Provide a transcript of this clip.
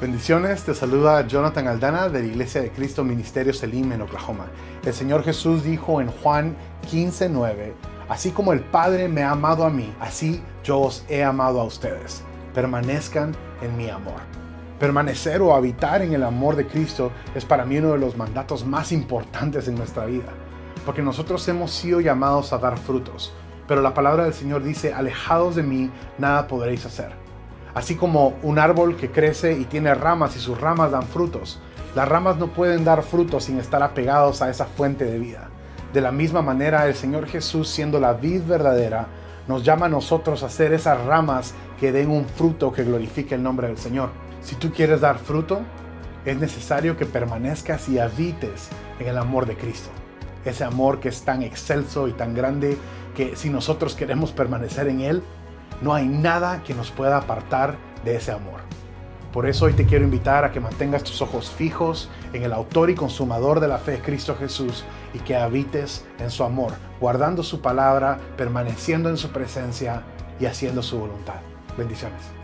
Bendiciones, te saluda Jonathan Aldana de la Iglesia de Cristo Ministerio Selim en Oklahoma. El Señor Jesús dijo en Juan 15:9, así como el Padre me ha amado a mí, así yo os he amado a ustedes. Permanezcan en mi amor. Permanecer o habitar en el amor de Cristo es para mí uno de los mandatos más importantes en nuestra vida, porque nosotros hemos sido llamados a dar frutos, pero la palabra del Señor dice, alejados de mí, nada podréis hacer. Así como un árbol que crece y tiene ramas y sus ramas dan frutos. Las ramas no pueden dar frutos sin estar apegados a esa fuente de vida. De la misma manera, el Señor Jesús, siendo la vid verdadera, nos llama a nosotros a ser esas ramas que den un fruto que glorifique el nombre del Señor. Si tú quieres dar fruto, es necesario que permanezcas y habites en el amor de Cristo. Ese amor que es tan excelso y tan grande que si nosotros queremos permanecer en Él, no hay nada que nos pueda apartar de ese amor. Por eso hoy te quiero invitar a que mantengas tus ojos fijos en el autor y consumador de la fe, Cristo Jesús, y que habites en su amor, guardando su palabra, permaneciendo en su presencia y haciendo su voluntad. Bendiciones.